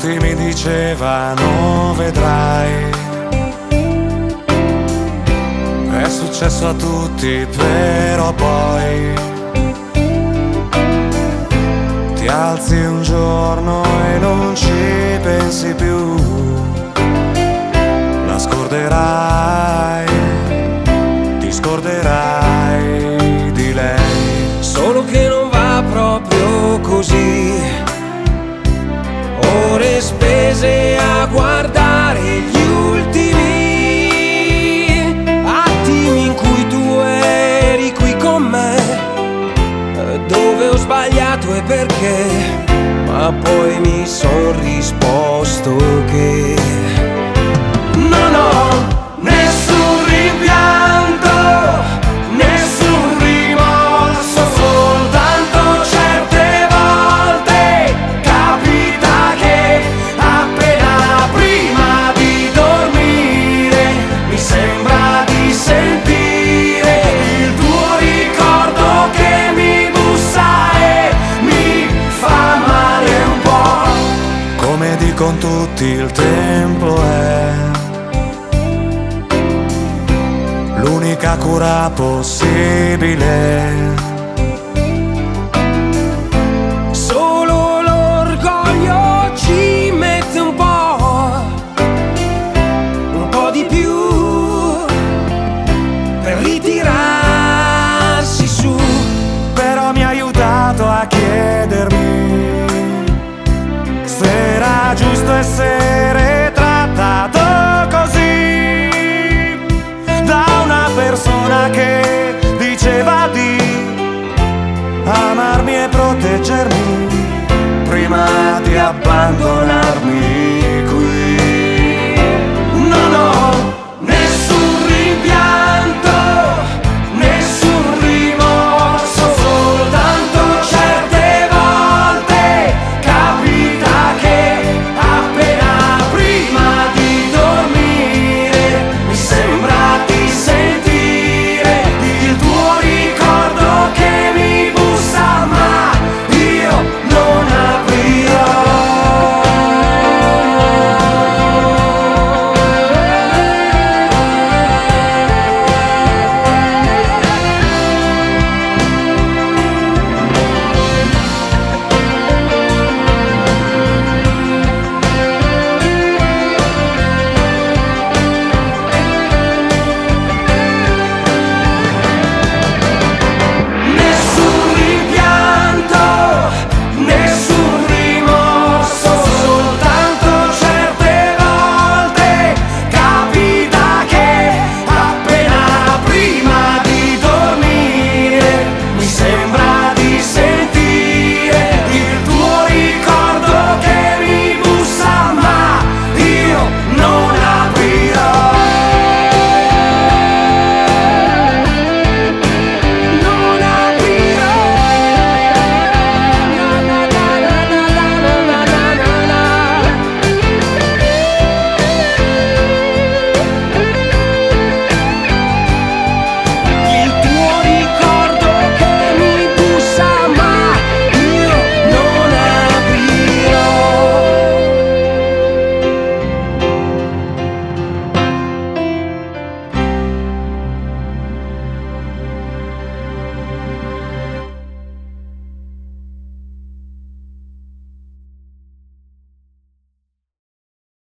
tutti mi dicevano vedrai. È successo a tutti però poi Ti alzi un giorno e non ci pensi più. La scorderai poi mi son risposto con tutti il tempo è l'unica cura possibile. de abandonarme.